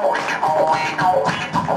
go, go, go, go.